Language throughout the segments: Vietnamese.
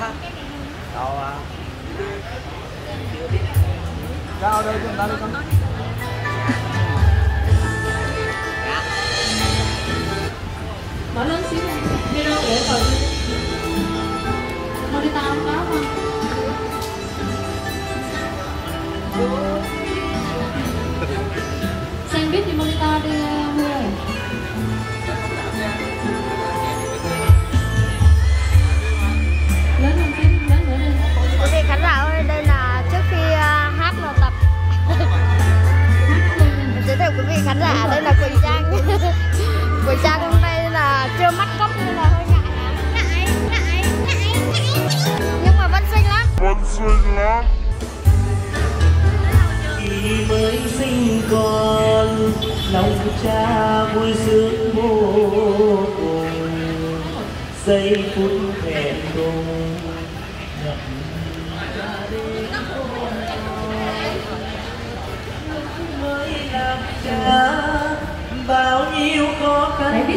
Đâu à? Đâu đâu chúng ta đi con. Mở lớn xíu. Đi đâu để rồi. Ờ. lòng cha vui sướng vô cùng giây phút thẹn thùng mới làm cha bao nhiêu khó khăn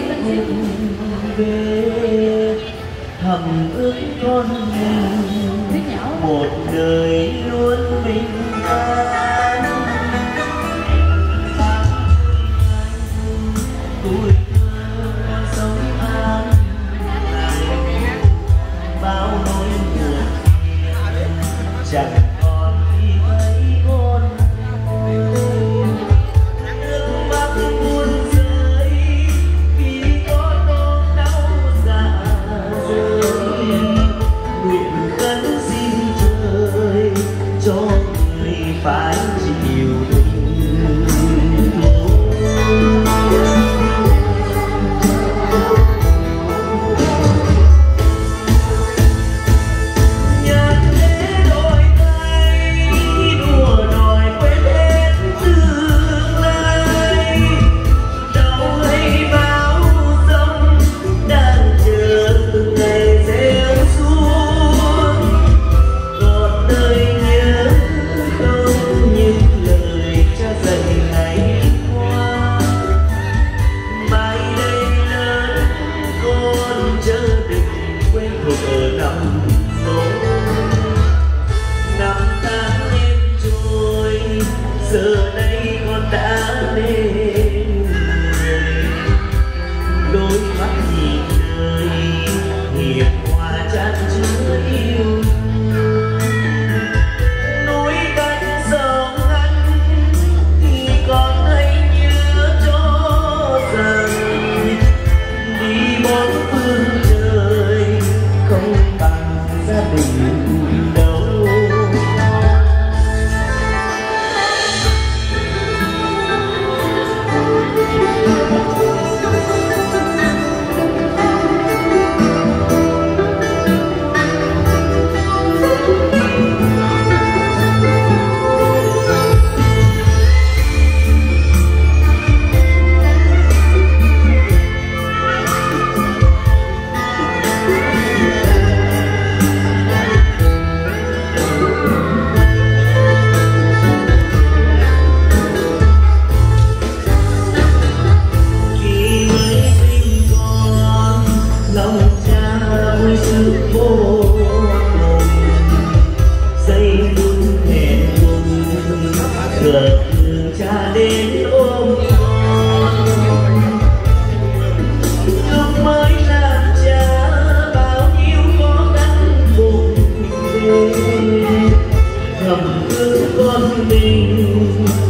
về thầm ước con một đời caminho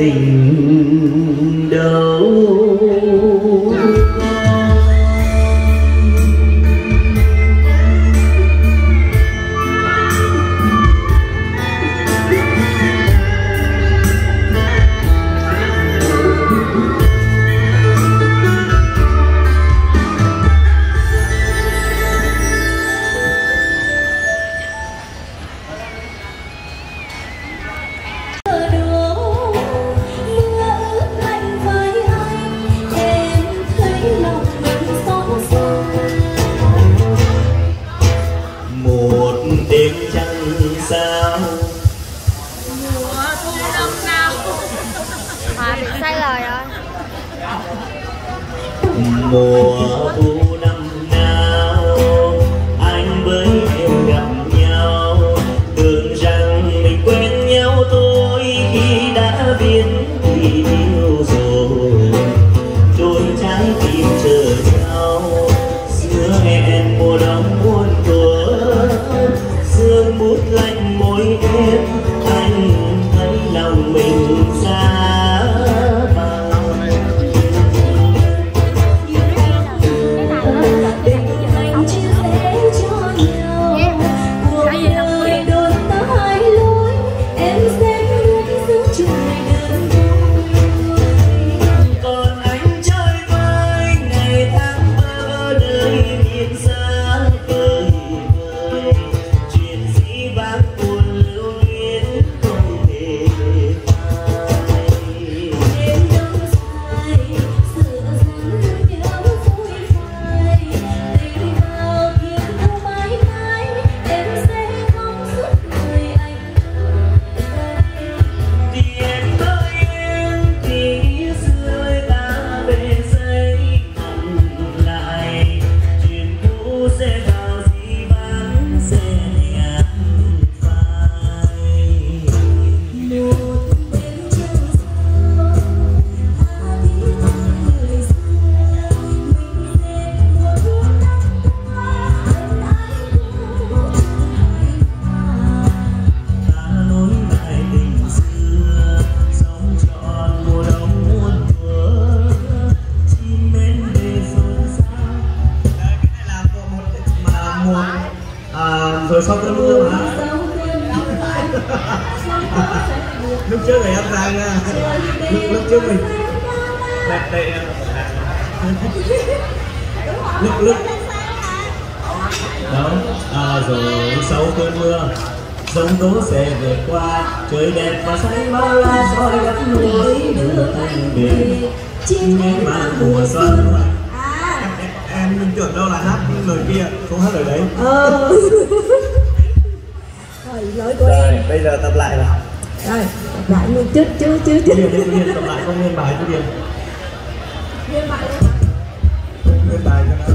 tình sao mùa thu năm nào hòa bị sai lời rồi. Mùa thu cơn mưa. Sông tố sẽ vượt qua trời đẹp và xanh bao la soi gấp núi đưa thành biển. Chim em mang mùa xuân. À. em đừng tưởng đâu là hát lời kia không hát lời đấy. Ờ. rồi lỗi của rồi, em bây giờ tập lại nào. Rồi tập lại luôn chứ chứ chứ. Chứ tập lại không nguyên bài chứ điền Nguyên bài Nguyên bài cho nó.